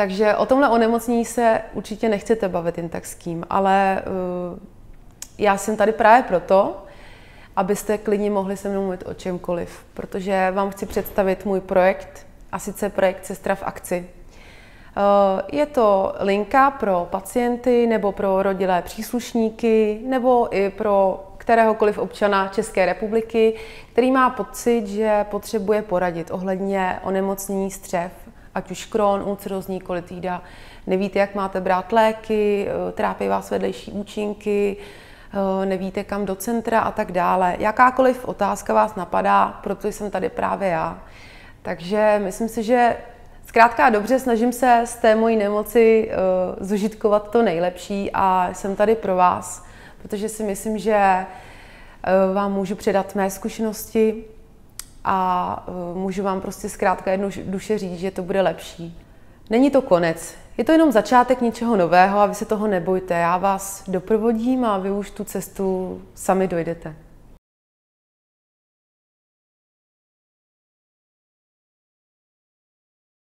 Takže o tomhle onemocnění se určitě nechcete bavit jen tak s kým, ale uh, já jsem tady právě proto, abyste klidně mohli se mnou mluvit o čemkoliv, protože vám chci představit můj projekt, a sice projekt Sestra v akci. Uh, je to linka pro pacienty nebo pro rodilé příslušníky nebo i pro kteréhokoliv občana České republiky, který má pocit, že potřebuje poradit ohledně onemocnění střev, ať už Crohn, ulcerozní kolitída, nevíte, jak máte brát léky, eh, trápí vás vedlejší účinky, eh, nevíte kam do centra a tak dále. Jakákoliv otázka vás napadá, proto jsem tady právě já. Takže myslím si, že zkrátka dobře snažím se z té mojí nemoci uh, zužitkovat to nejlepší a jsem tady pro vás, protože si myslím, že vám můžu předat mé zkušenosti a uh, můžu vám prostě zkrátka jednu duše říct, že to bude lepší. Není to konec, je to jenom začátek něčeho nového a vy se toho nebojte. Já vás doprovodím a vy už tu cestu sami dojdete.